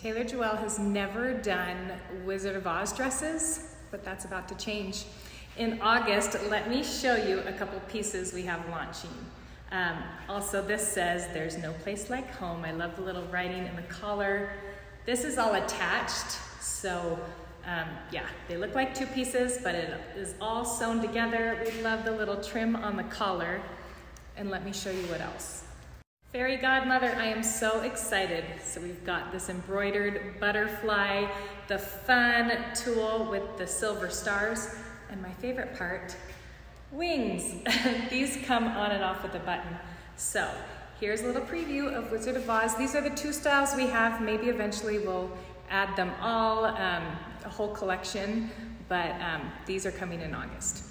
Taylor Joelle has never done Wizard of Oz dresses, but that's about to change. In August, let me show you a couple pieces we have launching. Um, also, this says, there's no place like home. I love the little writing in the collar. This is all attached, so um, yeah, they look like two pieces, but it is all sewn together. We love the little trim on the collar. And let me show you what else. Fairy Godmother, I am so excited. So we've got this embroidered butterfly, the fun tulle with the silver stars, and my favorite part, wings. These come on and off with a button. So here's a little preview of Wizard of Oz. These are the two styles we have. Maybe eventually we'll add them all, um, a whole collection, but um, these are coming in August.